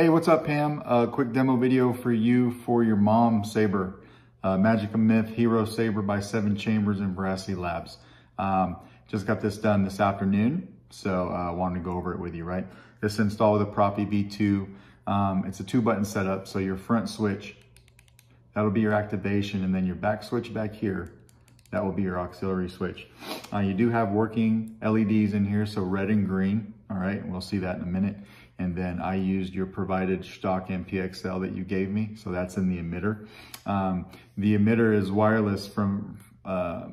Hey, what's up, Pam? A quick demo video for you for your mom saber. Uh, Magic of Myth Hero Saber by Seven Chambers and Veracity Labs. Um, just got this done this afternoon, so I uh, wanted to go over it with you, right? This installed with a Proffie V2. Um, it's a two button setup, so your front switch, that'll be your activation, and then your back switch back here, that will be your auxiliary switch. Uh, you do have working LEDs in here, so red and green, all right? We'll see that in a minute. And then I used your provided Shtok NPXL that you gave me. So that's in the emitter. Um, the emitter is wireless from, uh,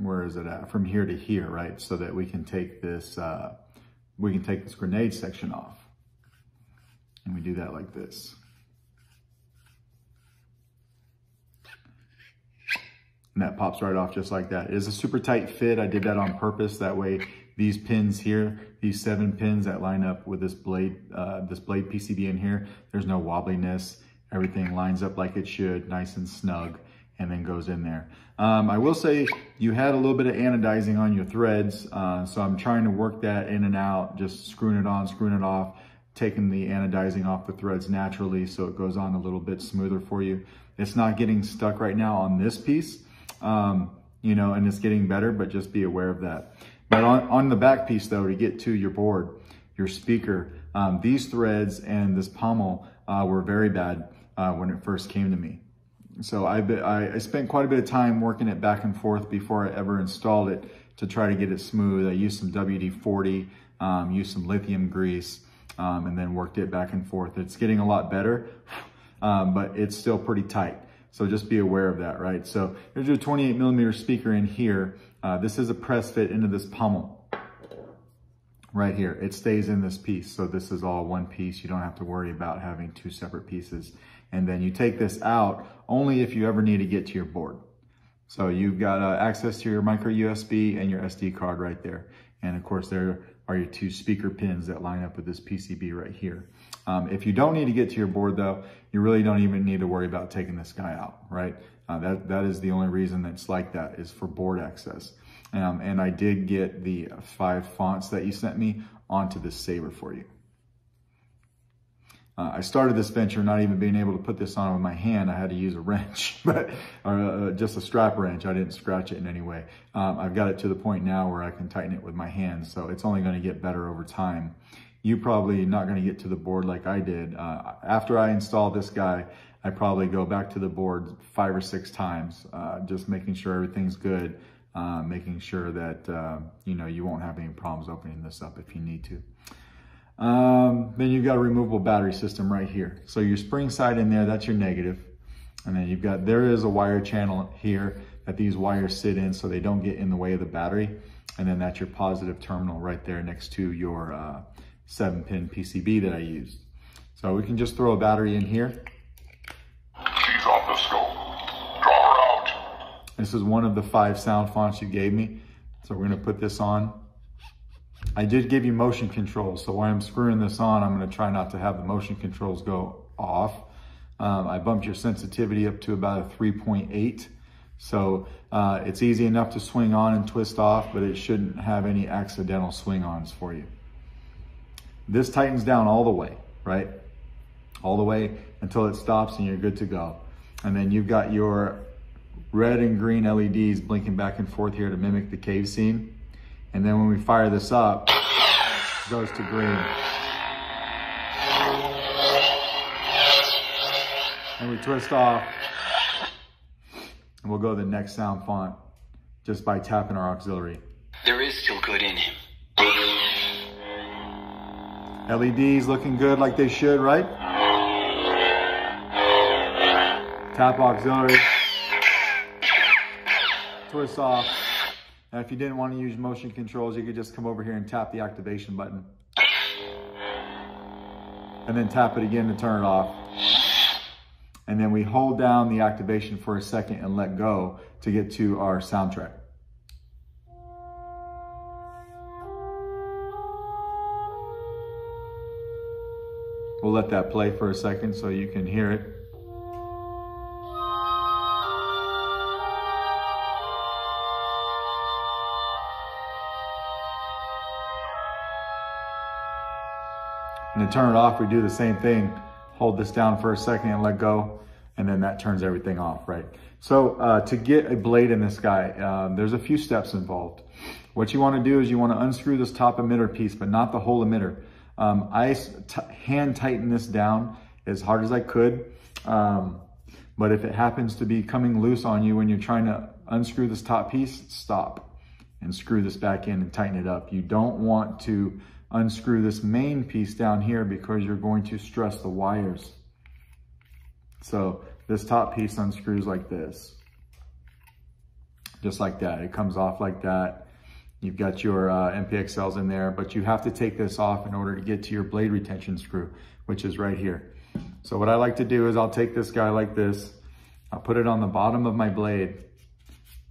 where is it at? From here to here, right? So that we can take this, uh, we can take this grenade section off. And we do that like this. And that pops right off just like that. It is a super tight fit. I did that on purpose. That way these pins here, these seven pins that line up with this blade, uh, this blade PCB in here, there's no wobbliness. Everything lines up like it should, nice and snug, and then goes in there. Um, I will say you had a little bit of anodizing on your threads, uh, so I'm trying to work that in and out, just screwing it on, screwing it off, taking the anodizing off the threads naturally so it goes on a little bit smoother for you. It's not getting stuck right now on this piece, um, you know, and it's getting better, but just be aware of that. But on, on the back piece though, to get to your board, your speaker, um, these threads and this pommel uh, were very bad uh, when it first came to me. So I, I, I, spent quite a bit of time working it back and forth before I ever installed it to try to get it smooth. I used some WD-40, um, used some lithium grease, um, and then worked it back and forth. It's getting a lot better, um, but it's still pretty tight. So just be aware of that, right? So there's your 28 millimeter speaker in here. Uh, this is a press fit into this pommel right here. It stays in this piece. So this is all one piece. You don't have to worry about having two separate pieces. And then you take this out only if you ever need to get to your board. So you've got uh, access to your micro USB and your SD card right there. And of course, there are your two speaker pins that line up with this PCB right here. Um, if you don't need to get to your board though, you really don't even need to worry about taking this guy out, right? Uh, that, that is the only reason that's like that is for board access. Um, and I did get the five fonts that you sent me onto this saber for you. Uh, I started this venture not even being able to put this on with my hand. I had to use a wrench, but or uh, just a strap wrench. I didn't scratch it in any way. Um, I've got it to the point now where I can tighten it with my hands, so it's only going to get better over time. You probably not going to get to the board like I did. Uh, after I install this guy, I probably go back to the board five or six times, uh, just making sure everything's good, uh, making sure that, uh, you know, you won't have any problems opening this up if you need to. Um, then you've got a removable battery system right here. So your spring side in there, that's your negative. And then you've got, there is a wire channel here that these wires sit in so they don't get in the way of the battery. And then that's your positive terminal right there next to your uh, seven pin PCB that I used. So we can just throw a battery in here This is one of the five sound fonts you gave me. So we're gonna put this on. I did give you motion controls. So while I'm screwing this on, I'm gonna try not to have the motion controls go off. Um, I bumped your sensitivity up to about a 3.8. So uh, it's easy enough to swing on and twist off, but it shouldn't have any accidental swing ons for you. This tightens down all the way, right? All the way until it stops and you're good to go. And then you've got your red and green LEDs blinking back and forth here to mimic the cave scene. And then when we fire this up, it goes to green. And we twist off, and we'll go to the next sound font just by tapping our auxiliary. There is still good in him. LEDs looking good like they should, right? Tap auxiliary twist off. And if you didn't want to use motion controls, you could just come over here and tap the activation button. And then tap it again to turn it off. And then we hold down the activation for a second and let go to get to our soundtrack. We'll let that play for a second so you can hear it. Turn it off, we do the same thing. Hold this down for a second and let go. And then that turns everything off, right? So uh, to get a blade in this guy, uh, there's a few steps involved. What you want to do is you want to unscrew this top emitter piece, but not the whole emitter. Um, I hand tighten this down as hard as I could. Um, but if it happens to be coming loose on you when you're trying to unscrew this top piece, stop and screw this back in and tighten it up. You don't want to unscrew this main piece down here because you're going to stress the wires. So this top piece unscrews like this, just like that. It comes off like that. You've got your uh, NPXLs in there, but you have to take this off in order to get to your blade retention screw, which is right here. So what I like to do is I'll take this guy like this. I'll put it on the bottom of my blade.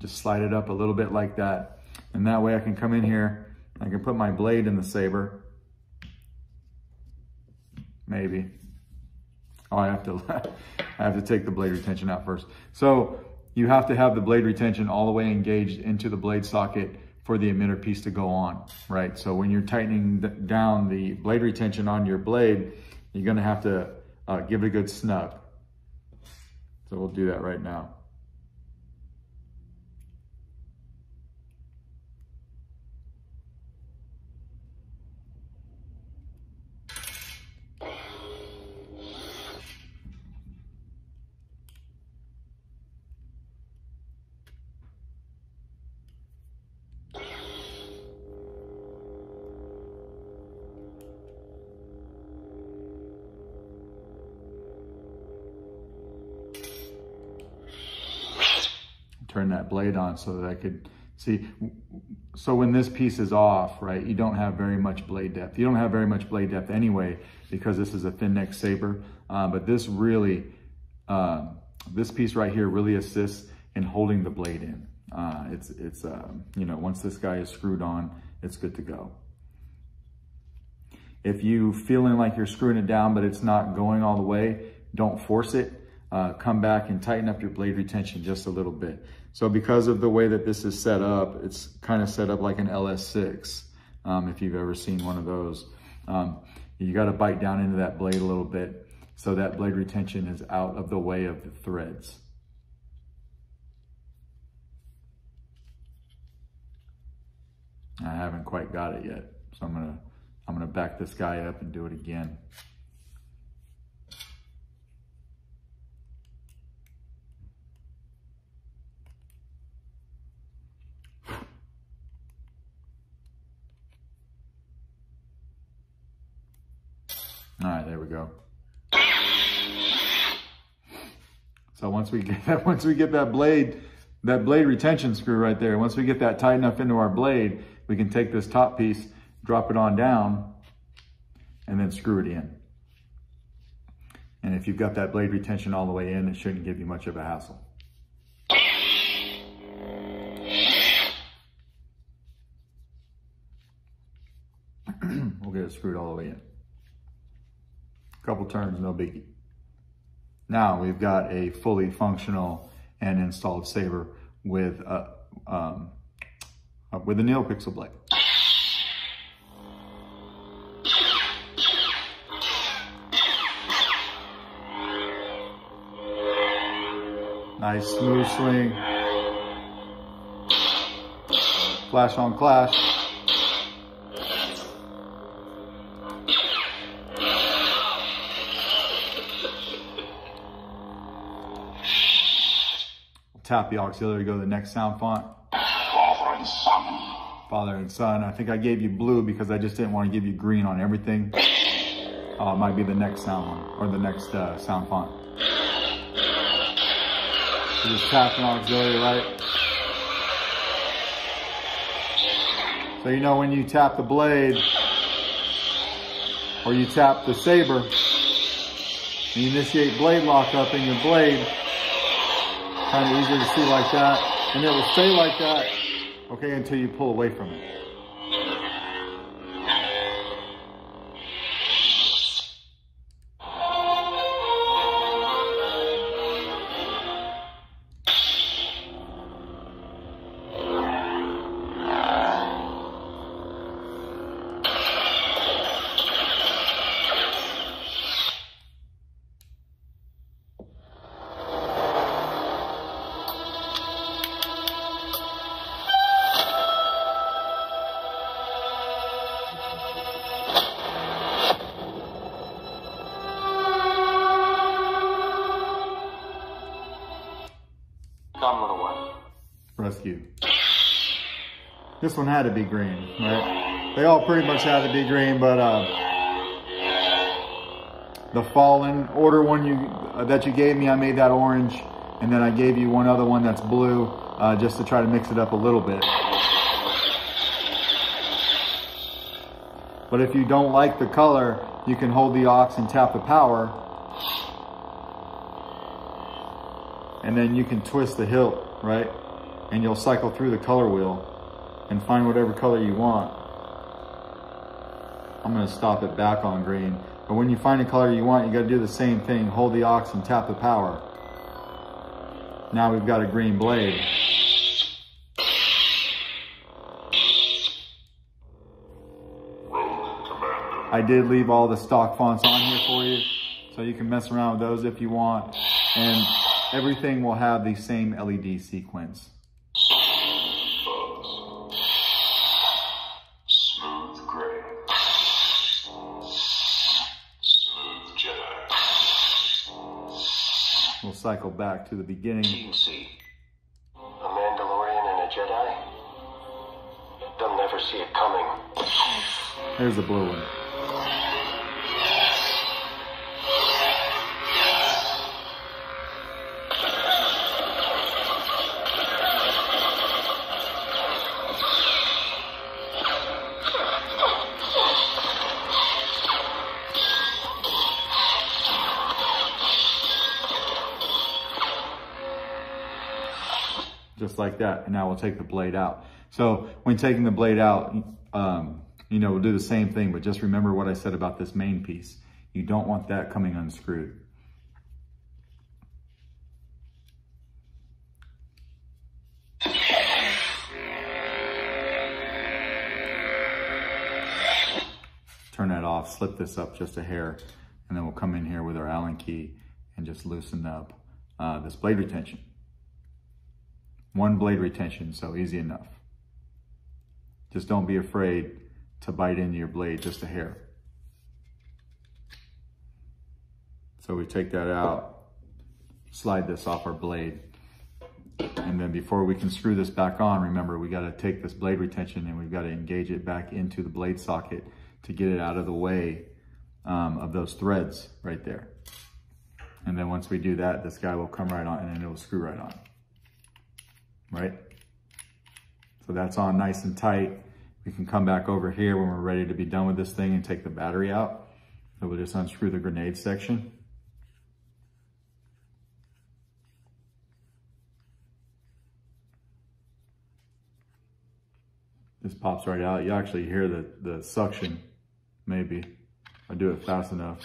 Just slide it up a little bit like that. And that way I can come in here, I can put my blade in the saber. Maybe. Oh, I have to, I have to take the blade retention out first. So you have to have the blade retention all the way engaged into the blade socket for the emitter piece to go on, right? So when you're tightening down the blade retention on your blade, you're gonna have to uh, give it a good snug. So we'll do that right now. Turn that blade on so that I could see. So when this piece is off, right, you don't have very much blade depth. You don't have very much blade depth anyway because this is a thin neck saber. Uh, but this really, uh, this piece right here really assists in holding the blade in. Uh, it's, it's um, you know, once this guy is screwed on, it's good to go. If you feeling like you're screwing it down, but it's not going all the way, don't force it. Uh, come back and tighten up your blade retention just a little bit. So because of the way that this is set up, it's kind of set up like an LS6, um, if you've ever seen one of those. Um, you got to bite down into that blade a little bit so that blade retention is out of the way of the threads. I haven't quite got it yet, so I'm gonna I'm gonna back this guy up and do it again. All right, there we go. So once we get that, once we get that blade, that blade retention screw right there, once we get that tight enough into our blade, we can take this top piece, drop it on down, and then screw it in. And if you've got that blade retention all the way in, it shouldn't give you much of a hassle. we'll get it screwed all the way in couple turns, no biggie. Now we've got a fully functional and installed saber with a, um, uh, with a NeoPixel blade. Nice smooth swing. Flash on clash. Tap the auxiliary, go to the next sound font. Father and Son. Father and Son. I think I gave you blue because I just didn't want to give you green on everything. Uh, might be the next sound one or the next uh, sound font. You just tap an auxiliary, right? So you know when you tap the blade or you tap the saber, you initiate blade lock up in your blade, kind of easier to see like that. And it will stay like that, okay, until you pull away from it. With the what? rescue. This one had to be green, right? They all pretty much had to be green, but uh, the fallen order one you uh, that you gave me, I made that orange, and then I gave you one other one that's blue, uh, just to try to mix it up a little bit. But if you don't like the color, you can hold the aux and tap the power, and then you can twist the hilt, right? And you'll cycle through the color wheel and find whatever color you want. I'm gonna stop it back on green. But when you find a color you want, you gotta do the same thing. Hold the aux and tap the power. Now we've got a green blade. I did leave all the stock fonts on here for you, so you can mess around with those if you want. And everything will have the same LED sequence. Smooth gray. Smooth Jedi. We'll cycle back to the beginning. See. A Mandalorian and a Jedi? They'll never see it coming. There's the blue one. Just like that. And now we'll take the blade out. So when taking the blade out, um, you know, we'll do the same thing, but just remember what I said about this main piece. You don't want that coming unscrewed. Turn that off, slip this up just a hair, and then we'll come in here with our Allen key and just loosen up uh, this blade retention. One blade retention, so easy enough. Just don't be afraid to bite into your blade just a hair. So we take that out, slide this off our blade. And then before we can screw this back on, remember we gotta take this blade retention and we've gotta engage it back into the blade socket to get it out of the way um, of those threads right there. And then once we do that, this guy will come right on and it will screw right on right? So that's on nice and tight. We can come back over here when we're ready to be done with this thing and take the battery out. So we'll just unscrew the grenade section. This pops right out. You actually hear the, the suction, maybe. I do it fast enough,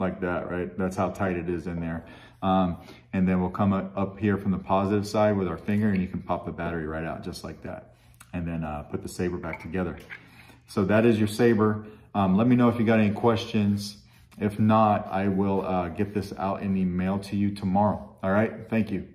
like that, right? That's how tight it is in there. Um, and then we'll come up here from the positive side with our finger and you can pop the battery right out just like that. And then uh, put the saber back together. So that is your saber. Um, let me know if you got any questions. If not, I will uh, get this out in the mail to you tomorrow. All right, thank you.